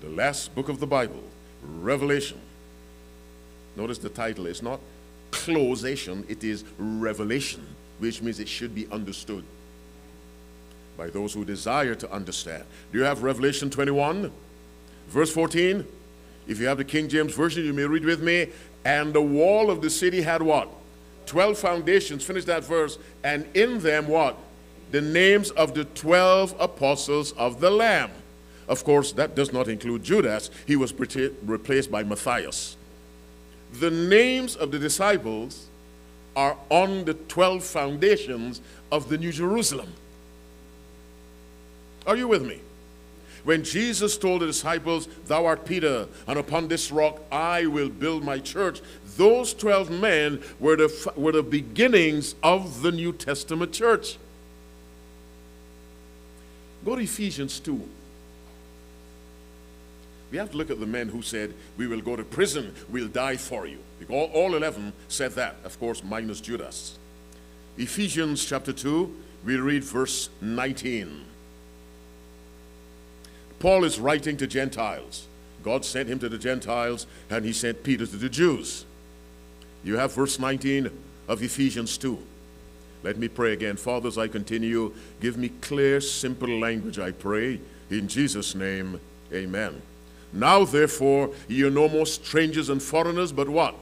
the last book of the Bible, Revelation. Notice the title. It's not closation, it is revelation, which means it should be understood by those who desire to understand. Do you have Revelation 21, verse 14? If you have the King James Version, you may read with me. And the wall of the city had what? 12 foundations. Finish that verse. And in them what? The names of the 12 apostles of the Lamb. Of course, that does not include Judas. He was replaced by Matthias. The names of the disciples are on the 12 foundations of the New Jerusalem. Are you with me? When Jesus told the disciples, Thou art Peter, and upon this rock I will build my church, those 12 men were the, were the beginnings of the New Testament church. Go to Ephesians 2. We have to look at the men who said, We will go to prison, we'll die for you. All, all 11 said that, of course, minus Judas. Ephesians chapter 2, we read verse 19. Paul is writing to Gentiles. God sent him to the Gentiles, and he sent Peter to the Jews. You have verse 19 of Ephesians 2. Let me pray again. Fathers, I continue, give me clear, simple language, I pray. In Jesus' name, amen. Now, therefore, ye are no more strangers and foreigners, but what?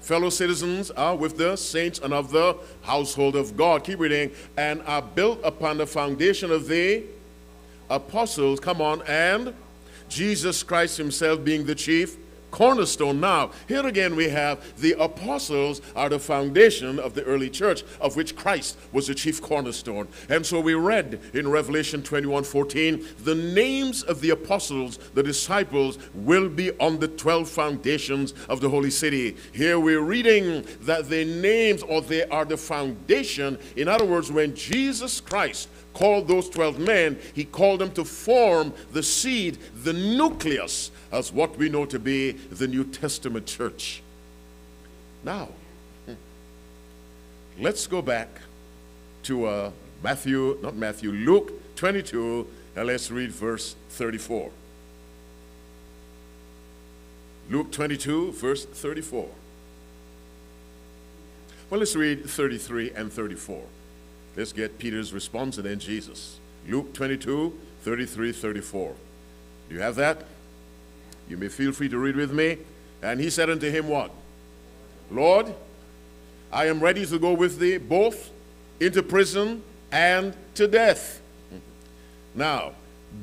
Fellow citizens are with the saints and of the household of God. Keep reading. And are built upon the foundation of the apostles, come on, and Jesus Christ himself being the chief cornerstone. Now, here again we have the apostles are the foundation of the early church, of which Christ was the chief cornerstone. And so we read in Revelation 21 14, the names of the apostles, the disciples, will be on the 12 foundations of the holy city. Here we're reading that their names or they are the foundation. In other words, when Jesus Christ called those 12 men, he called them to form the seed, the nucleus as what we know to be the New Testament church. Now, let's go back to uh, Matthew, not Matthew, Luke 22, and let's read verse 34. Luke 22, verse 34. Well, let's read 33 and 34. Let's get Peter's response and then Jesus. Luke 22, 33, 34. Do you have that? You may feel free to read with me. And he said unto him, What? Lord, I am ready to go with thee both into prison and to death. Now,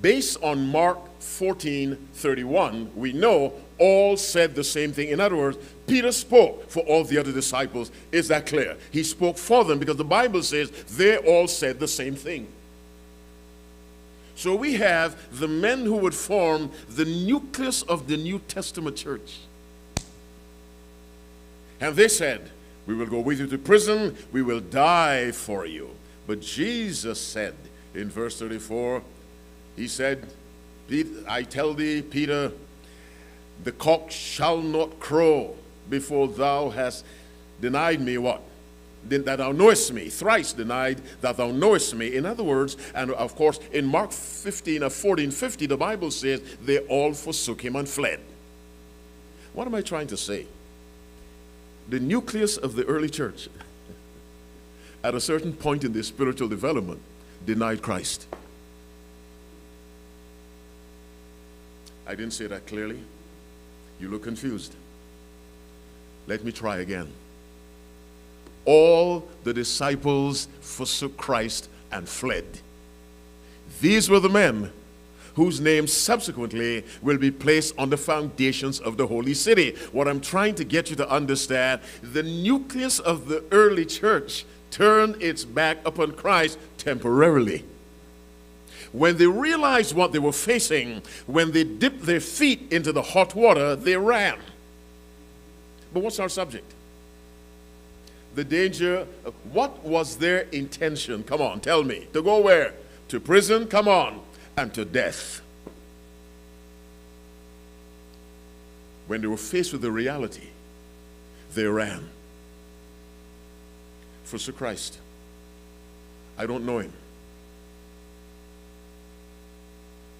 based on Mark 14 31, we know all said the same thing. In other words, Peter spoke for all the other disciples. Is that clear? He spoke for them because the Bible says they all said the same thing. So we have the men who would form the nucleus of the New Testament church. And they said, We will go with you to prison, we will die for you. But Jesus said in verse 34, He said, I tell thee, Peter, the cock shall not crow before thou hast denied me what? That thou knowest me, thrice denied that thou knowest me. In other words, and of course, in Mark 15 or 14, 50, the Bible says they all forsook him and fled. What am I trying to say? The nucleus of the early church, at a certain point in their spiritual development, denied Christ. I didn't say that clearly. You look confused. Let me try again all the disciples forsook Christ and fled. These were the men whose names subsequently will be placed on the foundations of the holy city. What I'm trying to get you to understand, the nucleus of the early church turned its back upon Christ temporarily. When they realized what they were facing, when they dipped their feet into the hot water, they ran. But what's our subject? The danger. What was their intention? Come on, tell me. To go where? To prison? Come on. And to death. When they were faced with the reality, they ran. For Sir Christ. I don't know him.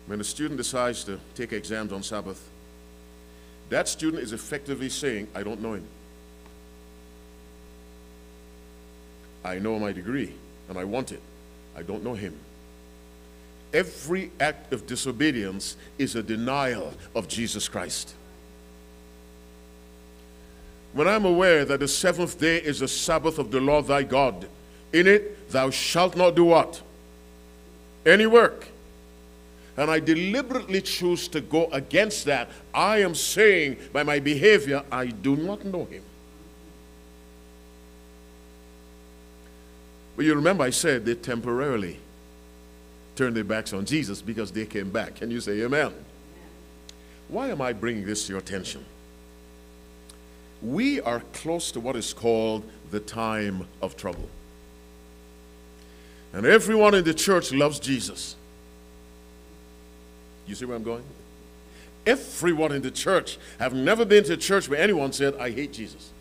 When a student decides to take exams on Sabbath, that student is effectively saying, I don't know him. I know my degree and I want it. I don't know him. Every act of disobedience is a denial of Jesus Christ. When I'm aware that the seventh day is the Sabbath of the Lord thy God, in it thou shalt not do what? Any work. And I deliberately choose to go against that. I am saying by my behavior, I do not know him. But you remember I said they temporarily turned their backs on Jesus because they came back. Can you say amen? Why am I bringing this to your attention? We are close to what is called the time of trouble. And everyone in the church loves Jesus. You see where I'm going? Everyone in the church have never been to a church where anyone said, I hate Jesus.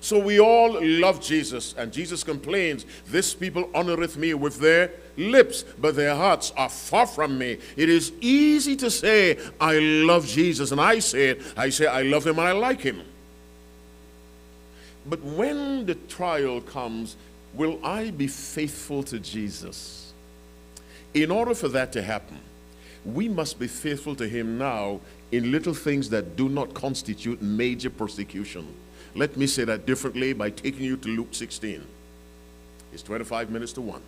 So we all love Jesus, and Jesus complains, This people honoreth me with their lips, but their hearts are far from me. It is easy to say, I love Jesus, and I say it. I say, I love him and I like him. But when the trial comes, will I be faithful to Jesus? In order for that to happen, we must be faithful to him now in little things that do not constitute major persecution. Let me say that differently by taking you to Luke 16. It's 25 minutes to 1.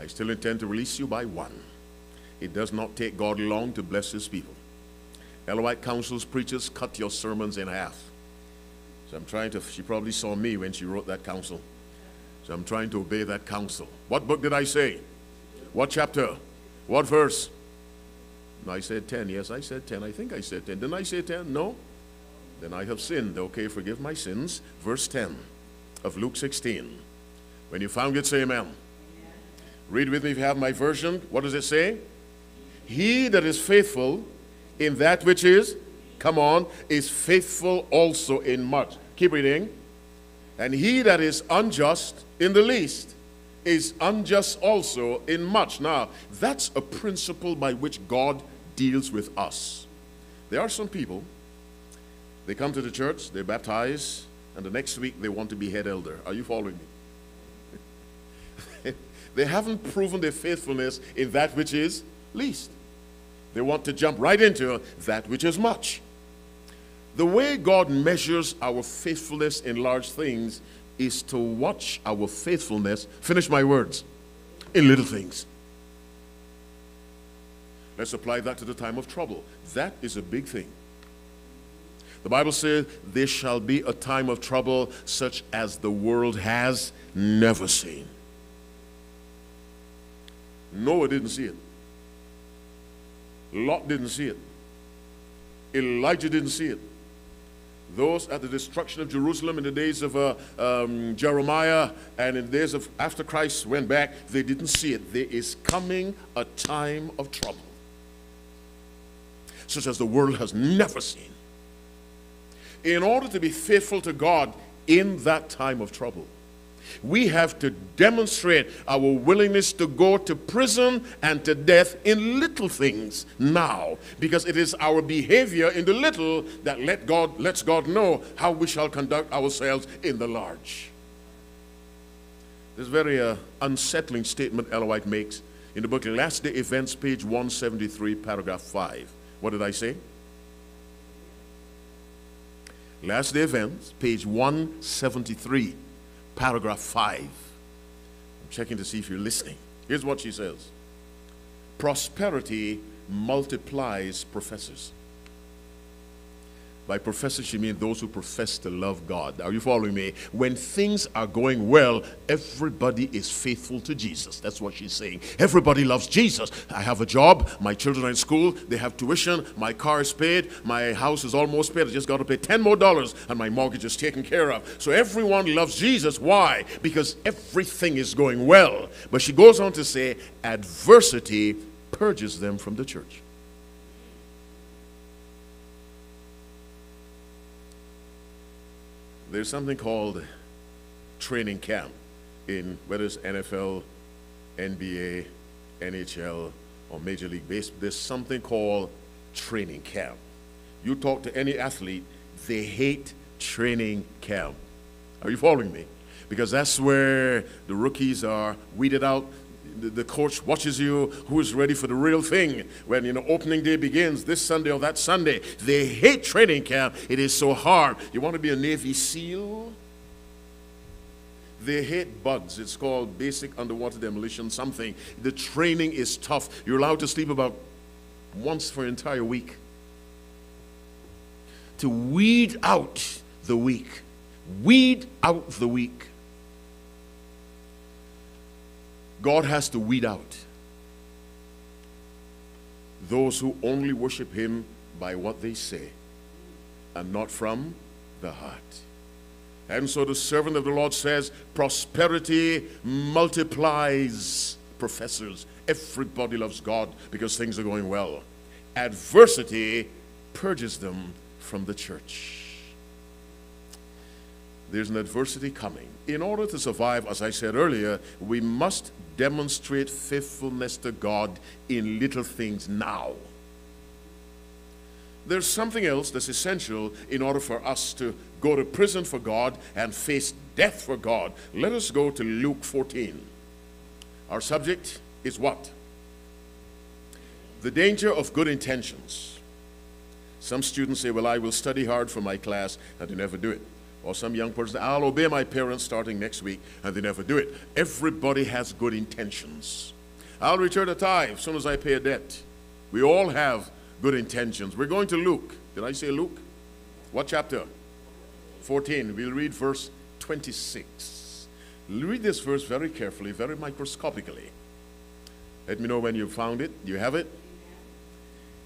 I still intend to release you by 1. It does not take God long to bless his people. Ellen White counsels preachers cut your sermons in half. So I'm trying to, she probably saw me when she wrote that counsel. So I'm trying to obey that counsel. What book did I say? What chapter? What verse? I said 10. Yes, I said 10. I think I said 10. Didn't I say 10? No. Then I have sinned. Okay, forgive my sins. Verse 10 of Luke 16. When you found it, say amen. amen. Read with me if you have my version. What does it say? He that is faithful in that which is, come on, is faithful also in much. Keep reading. And he that is unjust in the least is unjust also in much. Now, that's a principle by which God deals with us. There are some people they come to the church, they're baptized, and the next week they want to be head elder. Are you following me? they haven't proven their faithfulness in that which is least. They want to jump right into that which is much. The way God measures our faithfulness in large things is to watch our faithfulness, finish my words, in little things. Let's apply that to the time of trouble. That is a big thing. The Bible says, There shall be a time of trouble such as the world has never seen. Noah didn't see it. Lot didn't see it. Elijah didn't see it. Those at the destruction of Jerusalem in the days of uh, um, Jeremiah and in the days of after Christ went back, they didn't see it. There is coming a time of trouble, such as the world has never seen in order to be faithful to God in that time of trouble. We have to demonstrate our willingness to go to prison and to death in little things now because it is our behavior in the little that let God lets God know how we shall conduct ourselves in the large. This very uh, unsettling statement Ellen White makes in the book Last Day Events, page 173, paragraph 5. What did I say? Last Day Events, page 173, paragraph 5. I'm checking to see if you're listening. Here's what she says Prosperity multiplies professors. By professors, you mean those who profess to love God. Are you following me? When things are going well, everybody is faithful to Jesus. That's what she's saying. Everybody loves Jesus. I have a job. My children are in school. They have tuition. My car is paid. My house is almost paid. I just got to pay 10 more dollars and my mortgage is taken care of. So everyone loves Jesus. Why? Because everything is going well. But she goes on to say, adversity purges them from the church. There's something called training camp in whether it's NFL, NBA, NHL or Major League Baseball, there's something called training camp. You talk to any athlete, they hate training camp. Are you following me? Because that's where the rookies are weeded out. The, the coach watches you, who is ready for the real thing. When you know opening day begins this Sunday or that Sunday, they hate training camp. It is so hard. You want to be a Navy SEAL? They hate BUD/S. It's called basic underwater demolition something. The training is tough. You're allowed to sleep about once for an entire week. To weed out the weak. Weed out the weak. God has to weed out those who only worship Him by what they say and not from the heart. And so the servant of the Lord says, prosperity multiplies professors. Everybody loves God because things are going well. Adversity purges them from the church. There's an adversity coming. In order to survive, as I said earlier, we must demonstrate faithfulness to God in little things now. There's something else that's essential in order for us to go to prison for God and face death for God. Let us go to Luke 14. Our subject is what? The danger of good intentions. Some students say, Well, I will study hard for my class, and they never do it. Or some young person, I'll obey my parents starting next week, and they never do it. Everybody has good intentions. I'll return a tithe as soon as I pay a debt. We all have good intentions. We're going to Luke. Did I say Luke? What chapter? 14. We'll read verse 26. Read this verse very carefully, very microscopically. Let me know when you found it. Do you have it?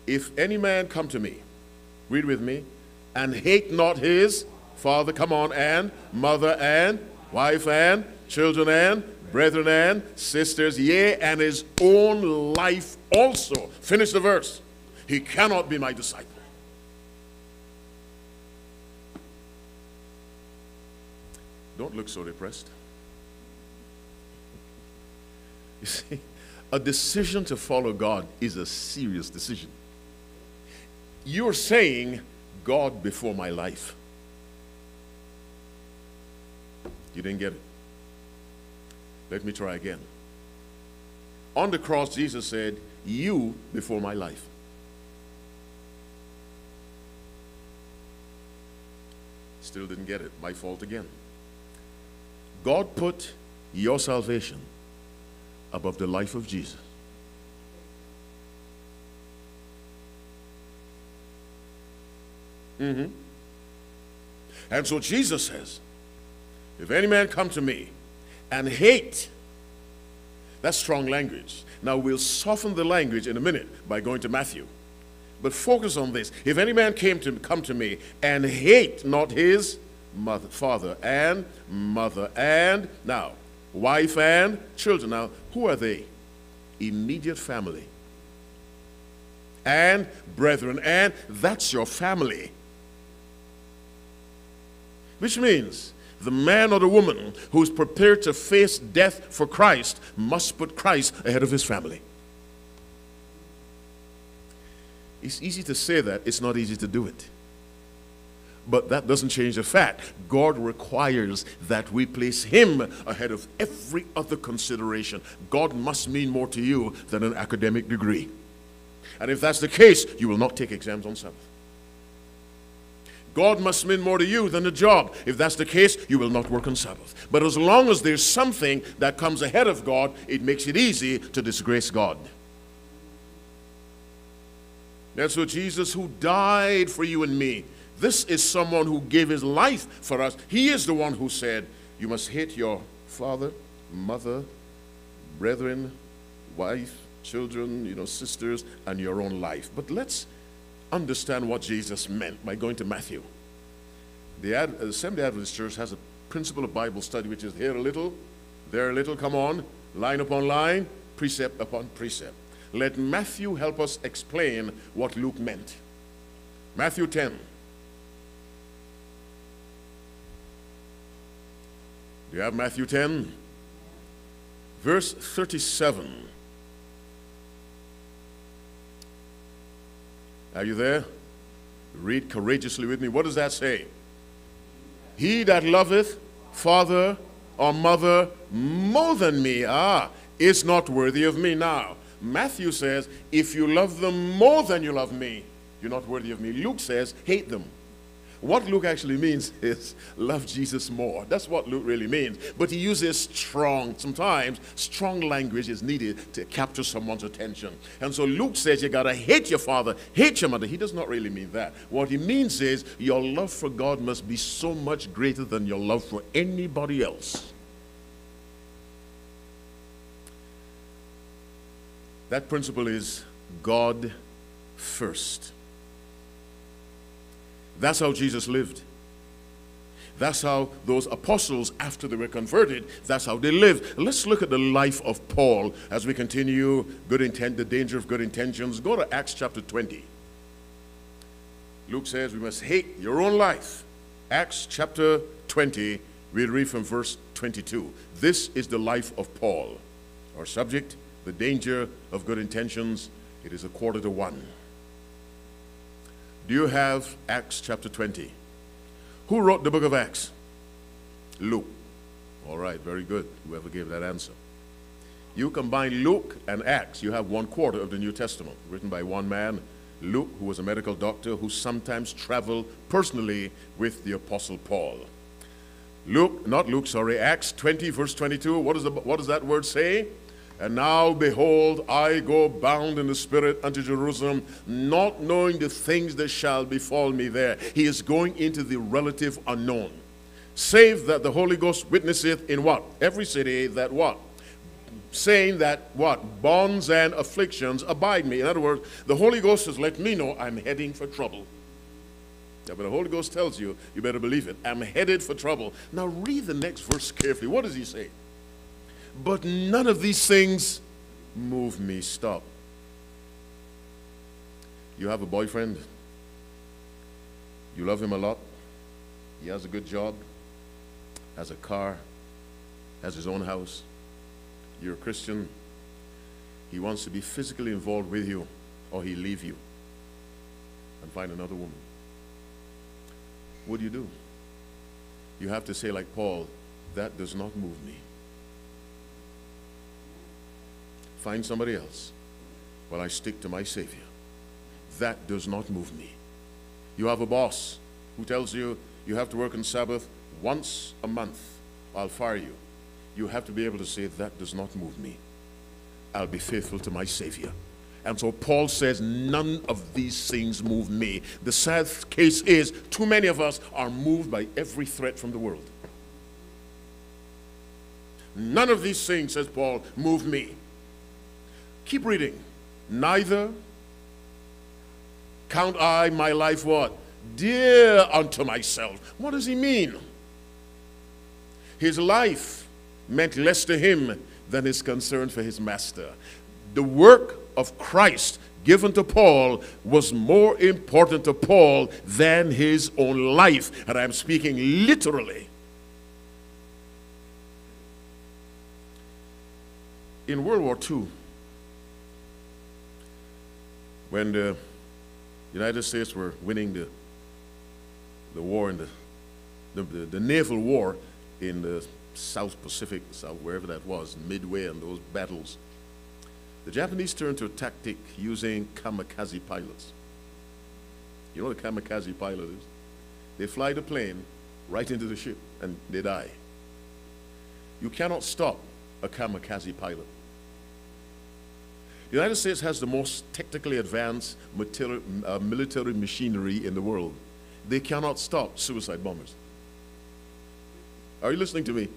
If any man come to me, read with me, and hate not his father, come on, and mother, and wife, and children, and brethren, and sisters, yea, and his own life also. Finish the verse. He cannot be my disciple. Don't look so depressed. You see, a decision to follow God is a serious decision. You're saying, God before my life. You didn't get it. Let me try again. On the cross, Jesus said, You before my life. Still didn't get it. My fault again. God put your salvation above the life of Jesus. Mm-hmm. And so Jesus says, if any man come to me and hate, that's strong language. Now we'll soften the language in a minute by going to Matthew. But focus on this. If any man came to come to me and hate not his mother, father and mother and now wife and children. Now, who are they? Immediate family. And brethren, and that's your family. Which means the man or the woman who's prepared to face death for Christ must put Christ ahead of his family. It's easy to say that, it's not easy to do it. But that doesn't change the fact God requires that we place Him ahead of every other consideration. God must mean more to you than an academic degree. And if that's the case, you will not take exams on Sabbath. God must mean more to you than a job. If that's the case, you will not work on Sabbath. But as long as there's something that comes ahead of God, it makes it easy to disgrace God. That's what Jesus, who died for you and me, this is someone who gave his life for us. He is the one who said, You must hate your father, mother, brethren, wife, children, you know, sisters, and your own life. But let's understand what Jesus meant by going to Matthew. The Ad- uh, Assembly Adventist Church has a principle of Bible study, which is here a little, there a little, come on, line upon line, precept upon precept. Let Matthew help us explain what Luke meant. Matthew 10. Do you have Matthew 10? Verse 37. Are you there? Read courageously with me. What does that say? He that loveth father or mother more than me, ah, is not worthy of me. Now, Matthew says, if you love them more than you love me, you're not worthy of me. Luke says, hate them. What Luke actually means is love Jesus more. That's what Luke really means. But he uses strong, sometimes strong language is needed to capture someone's attention. And so Luke says you got to hate your father, hate your mother. He does not really mean that. What he means is your love for God must be so much greater than your love for anybody else. That principle is God first. That's how Jesus lived. That's how those apostles, after they were converted, that's how they lived. Let's look at the life of Paul as we continue good intent, the danger of good intentions. Go to Acts chapter 20. Luke says we must hate your own life. Acts chapter 20, we read from verse 22. This is the life of Paul. Our subject, the danger of good intentions. It is a quarter to one. Do you have Acts chapter 20? Who wrote the book of Acts? Luke. All right, very good. Whoever gave that answer. You combine Luke and Acts, you have one quarter of the New Testament, written by one man, Luke, who was a medical doctor who sometimes traveled personally with the Apostle Paul. Luke, not Luke, sorry, Acts 20, verse 22. What, is the, what does that word say? And now, behold, I go bound in the Spirit unto Jerusalem, not knowing the things that shall befall me there. He is going into the relative unknown. Save that the Holy Ghost witnesseth in what? Every city that what? Saying that what? Bonds and afflictions abide me. In other words, the Holy Ghost has let me know I'm heading for trouble. Yeah, but the Holy Ghost tells you, you better believe it. I'm headed for trouble. Now read the next verse carefully. What does he say? But none of these things move me. Stop. You have a boyfriend. You love him a lot. He has a good job, has a car, has his own house. You're a Christian. He wants to be physically involved with you, or he leave you and find another woman. What do you do? You have to say, like Paul, that does not move me. Find somebody else while I stick to my Savior. That does not move me. You have a boss who tells you you have to work on Sabbath once a month. I'll fire you. You have to be able to say, That does not move me. I'll be faithful to my Savior. And so Paul says, None of these things move me. The sad case is, too many of us are moved by every threat from the world. None of these things, says Paul, move me. Keep reading. Neither count I my life what? Dear unto myself. What does he mean? His life meant less to him than his concern for his master. The work of Christ given to Paul was more important to Paul than his own life. And I'm speaking literally. In World War II, when the United States were winning the, the war in the, the, the, the naval war in the South Pacific, South, wherever that was, Midway and those battles, the Japanese turned to a tactic using kamikaze pilots. You know what a kamikaze pilot is? They fly the plane right into the ship and they die. You cannot stop a kamikaze pilot. The United States has the most technically advanced uh, military machinery in the world. They cannot stop suicide bombers. Are you listening to me?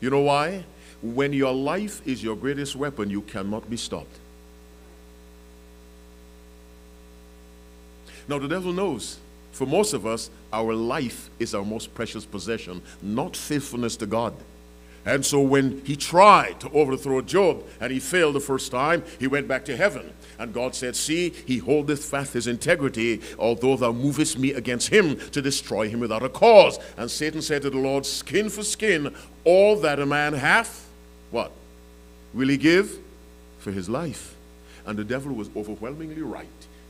You know why? When your life is your greatest weapon, you cannot be stopped. Now, the devil knows for most of us, our life is our most precious possession, not faithfulness to God. And so when he tried to overthrow Job and he failed the first time, he went back to heaven. And God said, See, he holdeth fast his integrity, although thou movest me against him to destroy him without a cause. And Satan said to the Lord, Skin for skin, all that a man hath, what? Will he give? For his life. And the devil was overwhelmingly right.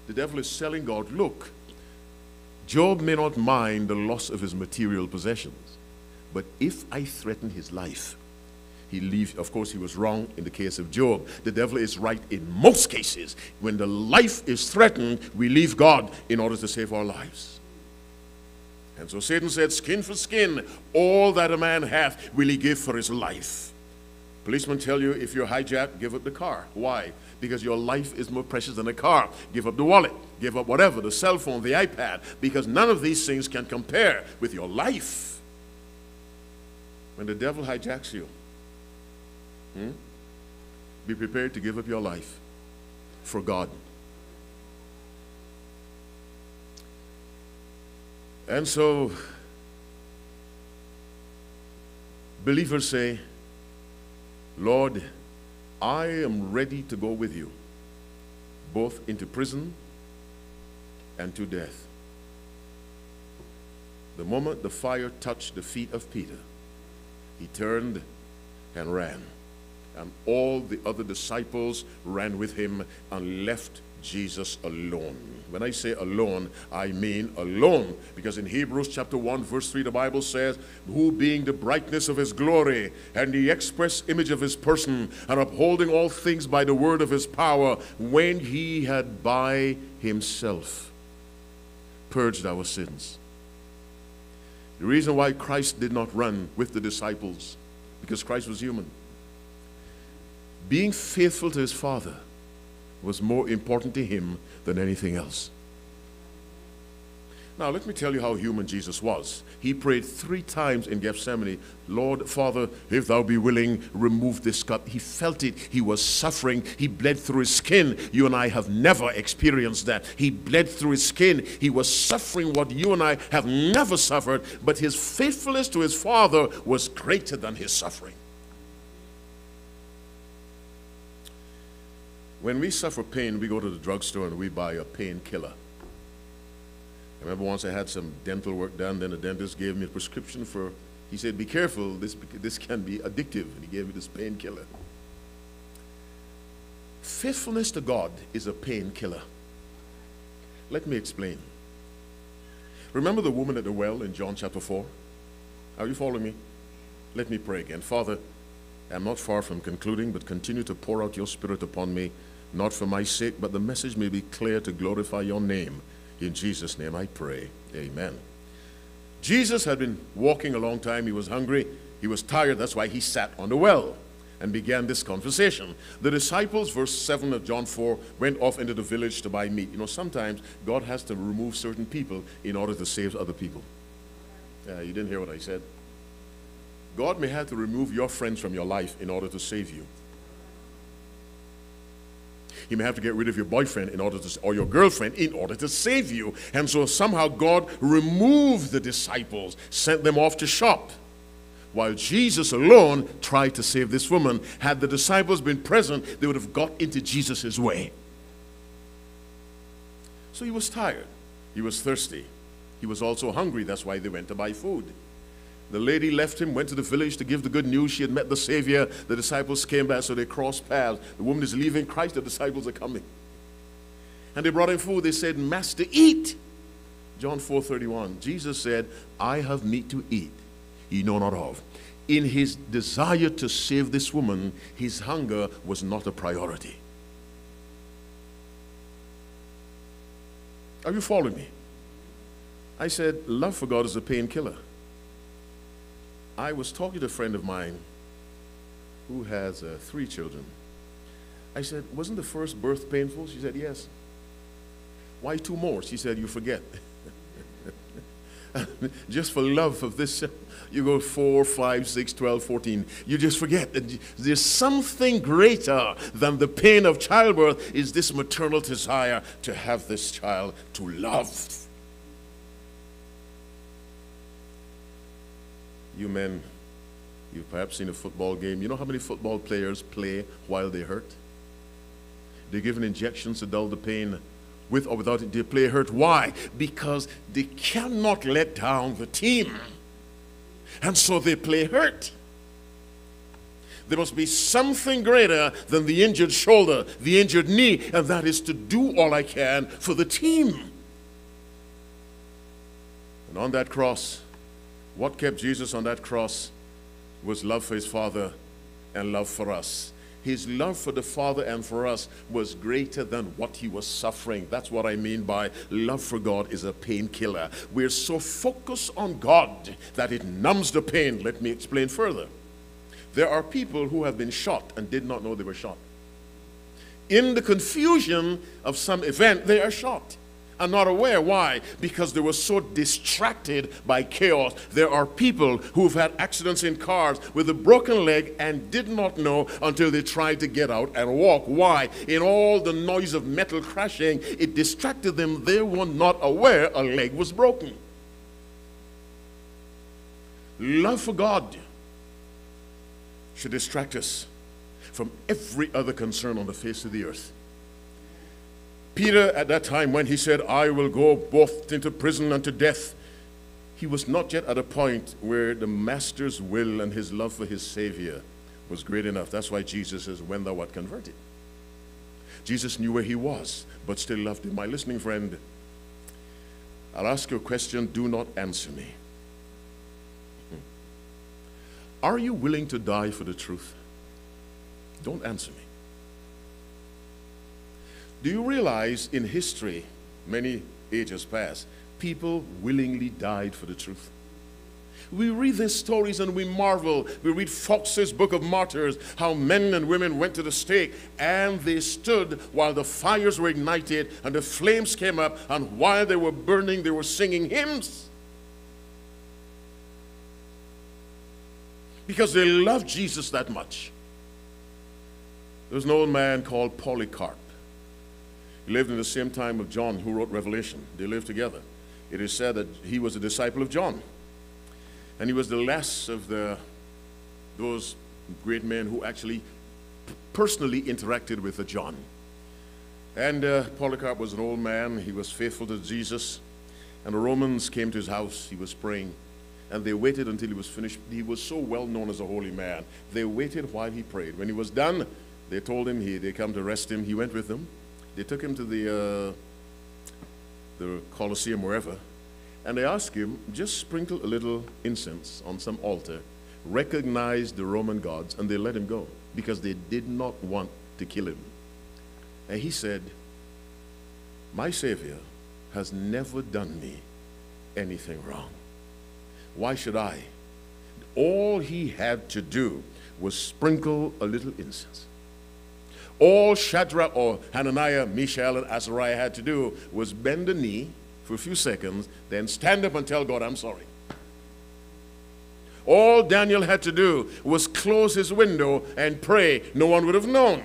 The devil is telling God, look, Job may not mind the loss of his material possessions, but if I threaten his life, he leaves. Of course, he was wrong in the case of Job. The devil is right in most cases. When the life is threatened, we leave God in order to save our lives. And so Satan said, Skin for skin, all that a man hath will he give for his life. Policemen tell you if you're hijacked, give up the car. Why? Because your life is more precious than a car. Give up the wallet, give up whatever, the cell phone, the iPad, because none of these things can compare with your life. When the devil hijacks you, hmm, be prepared to give up your life for God. And so, believers say, Lord, I am ready to go with you, both into prison and to death. The moment the fire touched the feet of Peter, he turned and ran. And all the other disciples ran with him and left Jesus alone. When I say alone, I mean alone. Because in Hebrews chapter 1, verse 3, the Bible says, Who being the brightness of his glory and the express image of his person, and upholding all things by the word of his power, when he had by himself purged our sins. The reason why Christ did not run with the disciples, because Christ was human. Being faithful to his Father was more important to him than anything else. Now, let me tell you how human Jesus was. He prayed three times in Gethsemane, Lord, Father, if thou be willing, remove this cup. He felt it. He was suffering. He bled through his skin. You and I have never experienced that. He bled through his skin. He was suffering what you and I have never suffered, but his faithfulness to his Father was greater than his suffering. When we suffer pain, we go to the drugstore and we buy a painkiller. I remember once I had some dental work done, then the dentist gave me a prescription for, he said, be careful, this, this can be addictive. And he gave me this painkiller. Faithfulness to God is a painkiller. Let me explain. Remember the woman at the well in John chapter 4? Are you following me? Let me pray again. Father, I'm not far from concluding, but continue to pour out your spirit upon me not for my sake, but the message may be clear to glorify your name. In Jesus' name I pray. Amen. Jesus had been walking a long time. He was hungry. He was tired. That's why he sat on the well and began this conversation. The disciples, verse 7 of John 4, went off into the village to buy meat. You know, sometimes God has to remove certain people in order to save other people. Yeah, you didn't hear what I said. God may have to remove your friends from your life in order to save you. You may have to get rid of your boyfriend in order to, or your girlfriend in order to save you. And so somehow God removed the disciples, sent them off to shop. While Jesus alone tried to save this woman. Had the disciples been present, they would have got into Jesus' way. So he was tired. He was thirsty. He was also hungry. That's why they went to buy food. The lady left him, went to the village to give the good news. She had met the Savior. The disciples came back, so they crossed paths. The woman is leaving Christ, the disciples are coming. And they brought him food. They said, Master, eat. John 4 31. Jesus said, I have meat to eat, ye know not of. In his desire to save this woman, his hunger was not a priority. Are you following me? I said, love for God is a painkiller. I was talking to a friend of mine who has uh, three children. I said, Wasn't the first birth painful? She said, Yes. Why two more? She said, You forget. just for love of this, you go 4, 5, 6, 12, 14. You just forget that there's something greater than the pain of childbirth is this maternal desire to have this child to love. You men, you've perhaps seen a football game. You know how many football players play while they hurt? They're given injections to dull the pain with or without it. They play hurt. Why? Because they cannot let down the team. And so they play hurt. There must be something greater than the injured shoulder, the injured knee, and that is to do all I can for the team. And on that cross, what kept Jesus on that cross was love for his Father and love for us. His love for the Father and for us was greater than what he was suffering. That's what I mean by love for God is a painkiller. We're so focused on God that it numbs the pain. Let me explain further. There are people who have been shot and did not know they were shot. In the confusion of some event, they are shot are not aware. Why? Because they were so distracted by chaos. There are people who've had accidents in cars with a broken leg and did not know until they tried to get out and walk. Why? In all the noise of metal crashing, it distracted them. They were not aware a leg was broken. Love for God should distract us from every other concern on the face of the earth. Peter, at that time, when he said, I will go both into prison and to death, he was not yet at a point where the master's will and his love for his Savior was great enough. That's why Jesus says, When thou art converted. Jesus knew where he was, but still loved him. My listening friend, I'll ask you a question. Do not answer me. Hmm. Are you willing to die for the truth? Don't answer me. Do you realize in history, many ages past, people willingly died for the truth? We read these stories and we marvel. We read Foxe's Book of Martyrs, how men and women went to the stake and they stood while the fires were ignited and the flames came up, and while they were burning, they were singing hymns. Because they loved Jesus that much. There was an old man called Polycarp. He lived in the same time of John, who wrote Revelation. They lived together. It is said that he was a disciple of John. And he was the last of the, those great men who actually personally interacted with the John. And uh, Polycarp was an old man. He was faithful to Jesus. And the Romans came to his house. He was praying. And they waited until he was finished. He was so well known as a holy man. They waited while he prayed. When he was done, they told him he, they come to arrest him. He went with them. They took him to the, uh, the Colosseum, wherever, and they asked him, just sprinkle a little incense on some altar, recognize the Roman gods, and they let him go because they did not want to kill him. And he said, My Savior has never done me anything wrong. Why should I? All he had to do was sprinkle a little incense. All Shadrach or Hananiah, Mishael, and Azariah had to do was bend the knee for a few seconds, then stand up and tell God, I'm sorry. All Daniel had to do was close his window and pray. No one would have known.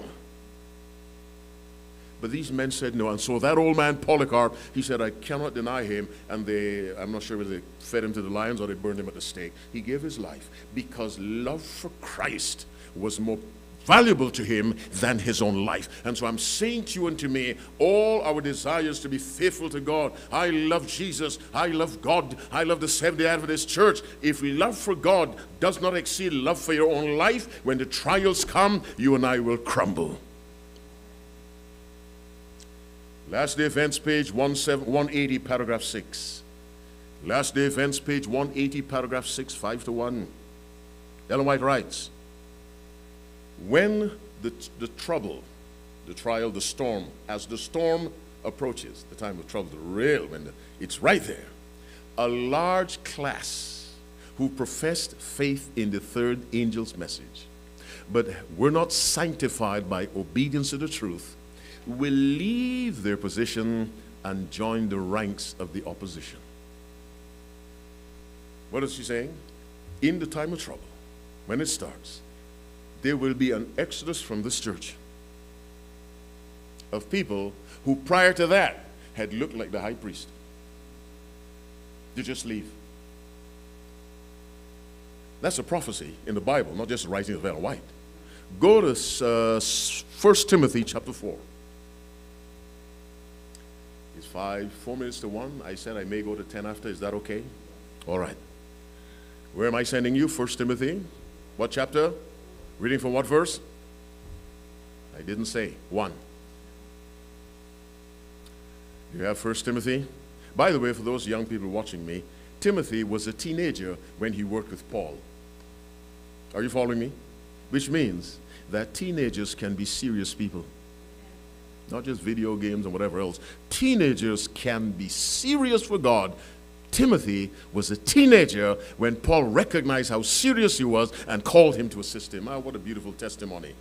But these men said no. And so that old man, Polycarp, he said, I cannot deny him. And they, I'm not sure whether they fed him to the lions or they burned him at the stake. He gave his life because love for Christ was more valuable to him than his own life. And so I'm saying to you and to me, all our desires to be faithful to God. I love Jesus. I love God. I love the Seventh day Adventist Church. If love for God does not exceed love for your own life, when the trials come, you and I will crumble. Last day events page 180, paragraph 6. Last day events page 180, paragraph 6, 5 to 1. Ellen White writes, when the, the trouble, the trial, the storm, as the storm approaches, the time of trouble, the real, when the, it's right there, a large class who professed faith in the third angel's message, but were not sanctified by obedience to the truth, will leave their position and join the ranks of the opposition. What is she saying? In the time of trouble, when it starts, there will be an exodus from this church of people who prior to that had looked like the high priest. They just leave. That's a prophecy in the Bible, not just the writing of White. Go to uh, 1 Timothy chapter 4. It's five, four minutes to one. I said I may go to 10 after. Is that okay? All right. Where am I sending you? 1 Timothy. What chapter? Reading from what verse? I didn't say. One. You have First Timothy. By the way, for those young people watching me, Timothy was a teenager when he worked with Paul. Are you following me? Which means that teenagers can be serious people. Not just video games and whatever else. Teenagers can be serious for God. Timothy was a teenager when Paul recognized how serious he was and called him to assist him. Ah, what a beautiful testimony.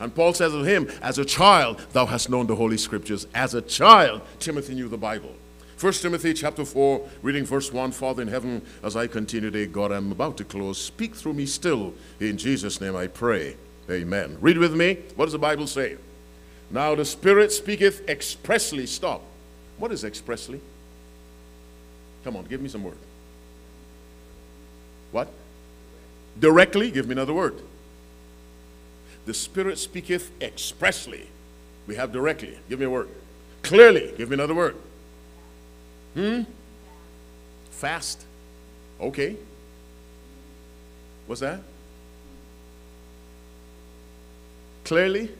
And Paul says of him, As a child, thou hast known the Holy Scriptures. As a child, Timothy knew the Bible. 1 Timothy chapter 4, reading verse 1 Father in heaven, as I continue today, God, I'm about to close. Speak through me still. In Jesus' name I pray. Amen. Read with me. What does the Bible say? Now the Spirit speaketh expressly. Stop. What is expressly? Come on, give me some word. What? Directly? Give me another word. The Spirit speaketh expressly. We have directly. Give me a word. Clearly. Give me another word. Hmm? Fast. Okay. What's that? Clearly?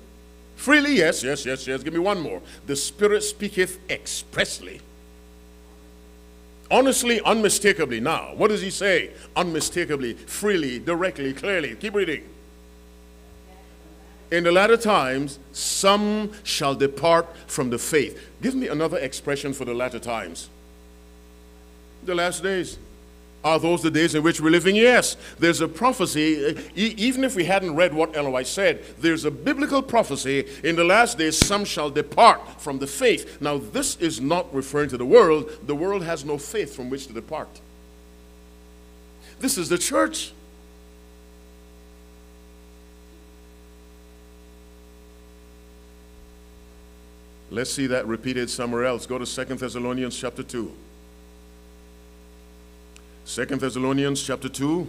Freely, yes, yes, yes, yes. Give me one more. The Spirit speaketh expressly. Honestly, unmistakably. Now, what does he say? Unmistakably, freely, directly, clearly. Keep reading. In the latter times, some shall depart from the faith. Give me another expression for the latter times. The last days. Are those the days in which we're living? Yes. There's a prophecy, uh, even if we hadn't read what Ellen said, there's a biblical prophecy in the last days, some shall depart from the faith. Now, this is not referring to the world. The world has no faith from which to depart. This is the church. Let's see that repeated somewhere else. Go to Second Thessalonians chapter 2. Second Thessalonians chapter 2.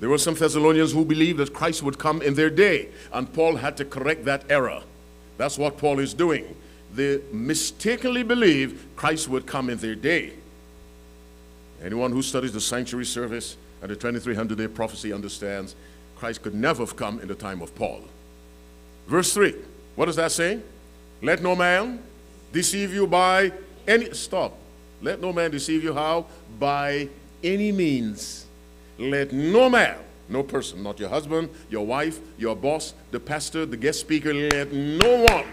There were some Thessalonians who believed that Christ would come in their day, and Paul had to correct that error. That's what Paul is doing. They mistakenly believe Christ would come in their day. Anyone who studies the sanctuary service and the 2300 day prophecy understands Christ could never have come in the time of Paul. Verse 3, what does that say? Let no man deceive you by any stop. Let no man deceive you how? By any means. Let no man, no person, not your husband, your wife, your boss, the pastor, the guest speaker, let no one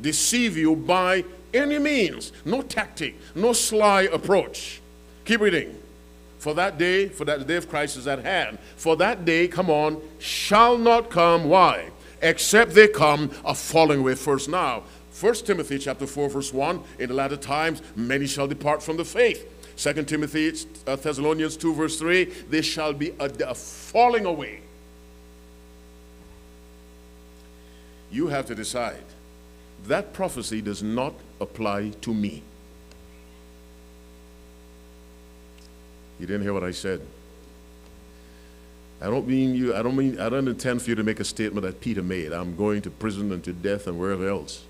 deceive you by any means. No tactic, no sly approach. Keep reading. For that day, for that day of Christ is at hand. For that day, come on, shall not come. Why? Except they come a falling away first. Now, 1 Timothy chapter 4, verse 1, in the latter times, many shall depart from the faith. 2 Timothy, uh, Thessalonians 2, verse 3, there shall be a, a falling away. You have to decide. That prophecy does not apply to me. You didn't hear what I said. I don't mean you, I don't mean, I don't intend for you to make a statement that Peter made. I'm going to prison and to death and wherever else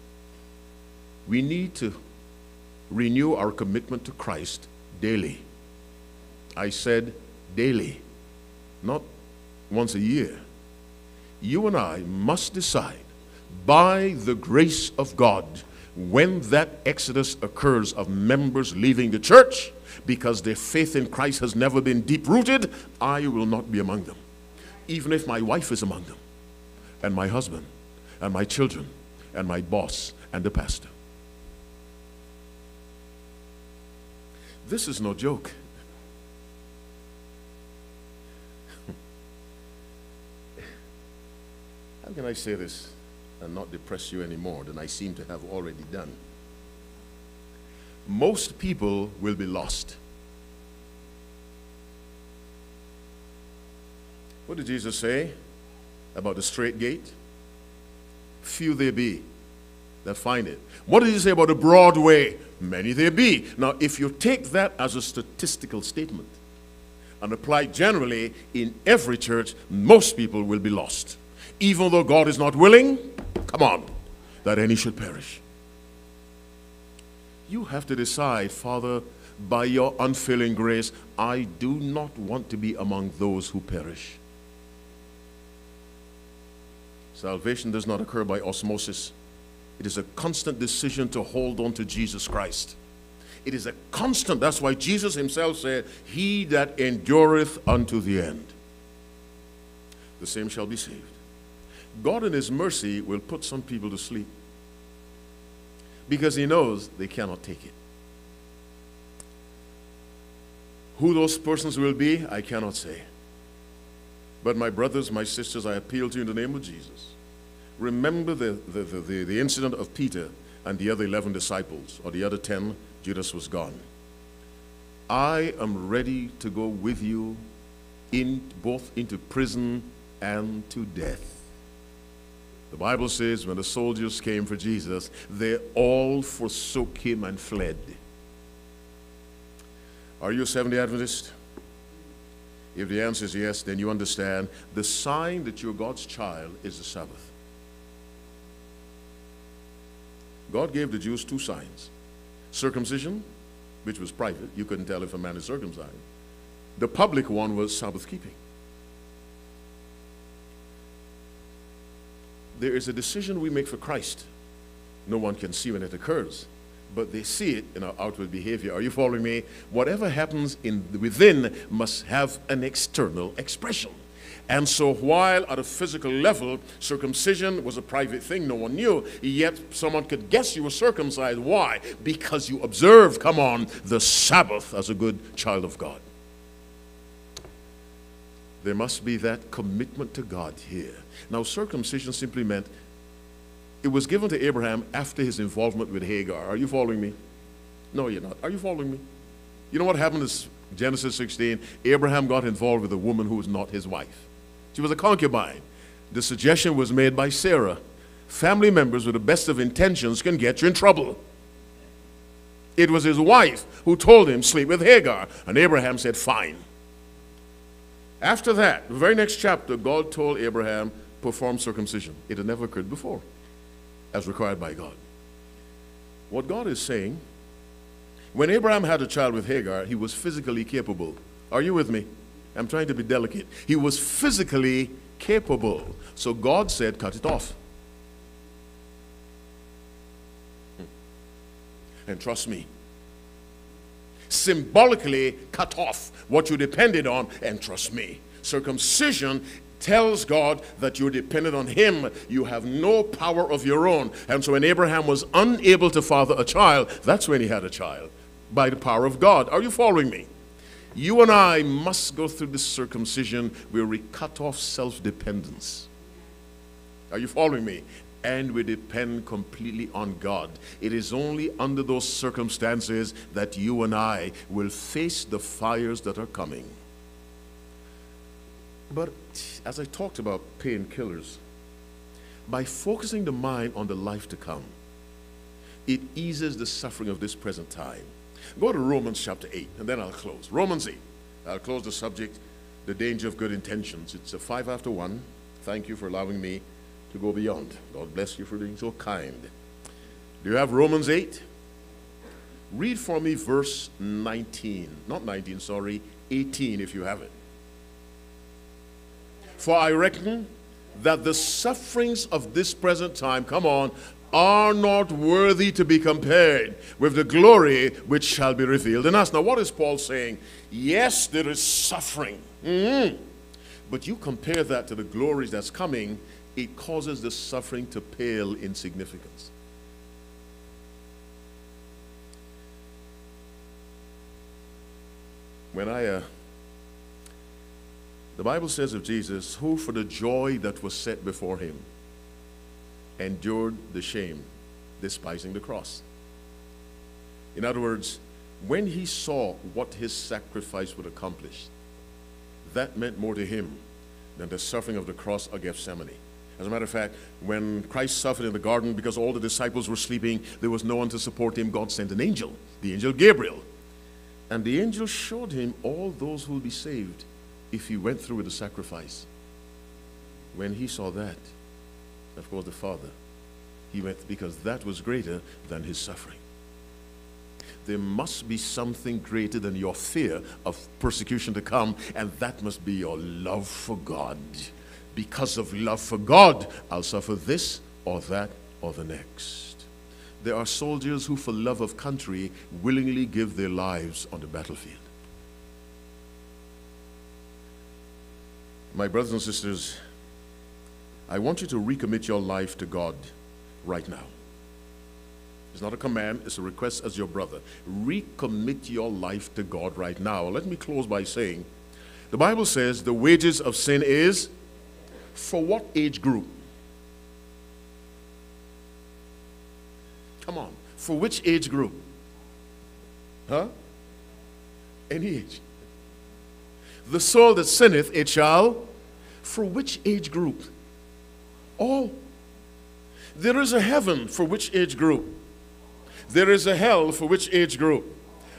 we need to renew our commitment to Christ daily. I said daily, not once a year. You and I must decide by the grace of God when that exodus occurs of members leaving the church because their faith in Christ has never been deep rooted, I will not be among them. Even if my wife is among them, and my husband, and my children, and my boss, and the pastor. This is no joke. How can I say this and not depress you any more than I seem to have already done? Most people will be lost. What did Jesus say about the straight gate? Few there be that find it. What did he say about the broad way? Many there be. Now, if you take that as a statistical statement and apply generally in every church, most people will be lost. Even though God is not willing, come on, that any should perish. You have to decide, Father, by your unfailing grace, I do not want to be among those who perish. Salvation does not occur by osmosis. It is a constant decision to hold on to Jesus Christ. It is a constant. That's why Jesus himself said, He that endureth unto the end, the same shall be saved. God in His mercy will put some people to sleep because He knows they cannot take it. Who those persons will be, I cannot say. But my brothers, my sisters, I appeal to you in the name of Jesus. Remember the, the, the, the, incident of Peter and the other 11 disciples, or the other 10, Judas was gone. I am ready to go with you in both into prison and to death. The Bible says when the soldiers came for Jesus, they all forsook him and fled. Are you a Seventh Adventist? If the answer is yes, then you understand the sign that you're God's child is the Sabbath. God gave the Jews two signs circumcision, which was private, you couldn't tell if a man is circumcised. The public one was Sabbath keeping. There is a decision we make for Christ. No one can see when it occurs but they see it in our outward behavior. Are you following me? Whatever happens in within must have an external expression. And so, while at a physical level, circumcision was a private thing, no one knew, yet someone could guess you were circumcised. Why? Because you observed, come on, the Sabbath as a good child of God. There must be that commitment to God here. Now, circumcision simply meant it was given to Abraham after his involvement with Hagar. Are you following me? No, you're not. Are you following me? You know what happened in Genesis 16? Abraham got involved with a woman who was not his wife. She was a concubine. The suggestion was made by Sarah. Family members with the best of intentions can get you in trouble. It was his wife who told him, sleep with Hagar. And Abraham said, fine. After that, the very next chapter, God told Abraham, perform circumcision. It had never occurred before as required by God. What God is saying, when Abraham had a child with Hagar, he was physically capable. Are you with me? I'm trying to be delicate. He was physically capable. So God said, cut it off. And trust me, symbolically cut off what you depended on, and trust me. Circumcision tells God that you're dependent on Him. You have no power of your own. And so when Abraham was unable to father a child, that's when he had a child by the power of God. Are you following me? You and I must go through this circumcision where we cut off self dependence. Are you following me? And we depend completely on God. It is only under those circumstances that you and I will face the fires that are coming. But as I talked about painkillers, by focusing the mind on the life to come, it eases the suffering of this present time. Go to Romans chapter 8, and then I'll close. Romans 8. I'll close the subject, the danger of good intentions. It's a five after one. Thank you for allowing me to go beyond. God bless you for being so kind. Do you have Romans 8? Read for me verse 19. Not 19, sorry, 18 if you have it. For I reckon that the sufferings of this present time, come on, are not worthy to be compared with the glory which shall be revealed in us. Now, what is Paul saying? Yes, there is suffering. Mm-hmm. But you compare that to the glories that's coming, it causes the suffering to pale in significance. When I uh, the Bible says of Jesus, who for the joy that was set before him endured the shame, despising the cross. In other words, when he saw what his sacrifice would accomplish, that meant more to him than the suffering of the cross of Gethsemane. As a matter of fact, when Christ suffered in the garden because all the disciples were sleeping, there was no one to support him, God sent an angel, the angel Gabriel. And the angel showed him all those who will be saved if he went through with the sacrifice. When he saw that, of course, the Father, he went because that was greater than his suffering. there must be something greater than your fear of persecution to come, and that must be your love for God. Because of love for God, I'll suffer this or that or the next. There are soldiers who, for love of country, willingly give their lives on the battlefield. My brothers and sisters, I want you to recommit your life to God right now. It's not a command, it's a request as your brother. Recommit your life to God right now. Let me close by saying the Bible says the wages of sin is for what age group? Come on. For which age group? Huh? Any age. The soul that sinneth, it shall. For which age group? All. There is a heaven for which age group? There is a hell for which age group?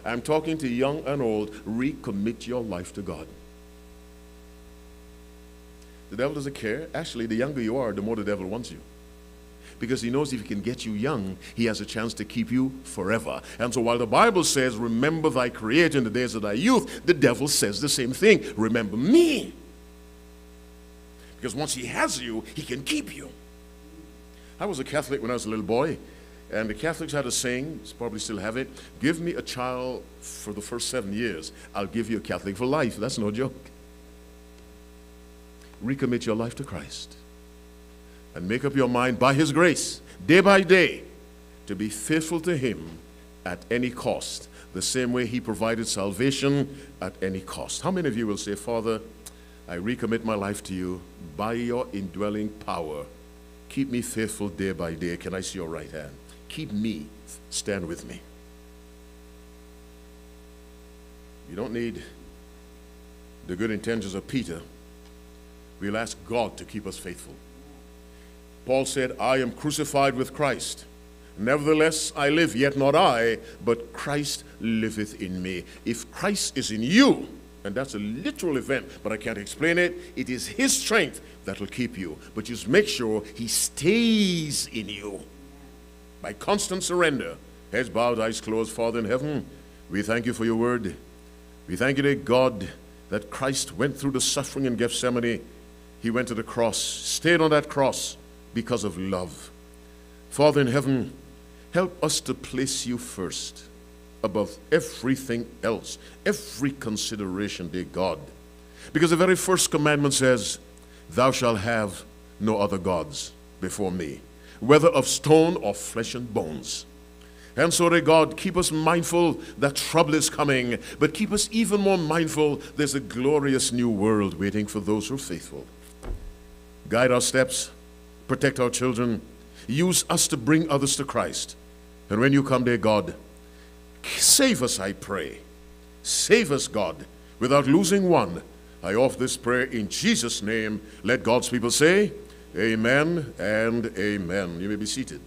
I'm talking to young and old. Recommit your life to God. The devil doesn't care. Actually, the younger you are, the more the devil wants you. Because he knows if he can get you young, he has a chance to keep you forever. And so while the Bible says, Remember thy creator in the days of thy youth, the devil says the same thing. Remember me. Because once he has you, he can keep you. I was a Catholic when I was a little boy. And the Catholics had a saying, probably still have it give me a child for the first seven years, I'll give you a Catholic for life. That's no joke. Recommit your life to Christ and make up your mind by His grace, day by day, to be faithful to Him at any cost, the same way He provided salvation at any cost. How many of you will say, Father, I recommit my life to you by your indwelling power? Keep me faithful day by day. Can I see your right hand? Keep me. Stand with me. You don't need the good intentions of Peter. We'll ask God to keep us faithful. Paul said, I am crucified with Christ. Nevertheless, I live, yet not I, but Christ liveth in me. If Christ is in you, and that's a literal event, but I can't explain it, it is His strength that will keep you. But just make sure He stays in you by constant surrender. Heads bowed, eyes closed. Father in heaven, we thank you for your word. We thank you, dear God, that Christ went through the suffering in Gethsemane. He went to the cross, stayed on that cross because of love. Father in heaven, help us to place you first above everything else, every consideration, dear God. Because the very first commandment says, Thou shalt have no other gods before me whether of stone or flesh and bones. And so, dear God, keep us mindful that trouble is coming, but keep us even more mindful there's a glorious new world waiting for those who are faithful. Guide our steps, protect our children, use us to bring others to Christ. And when you come, dear God, save us, I pray. Save us, God, without losing one. I offer this prayer in Jesus' name. Let God's people say, Amen and amen. You may be seated.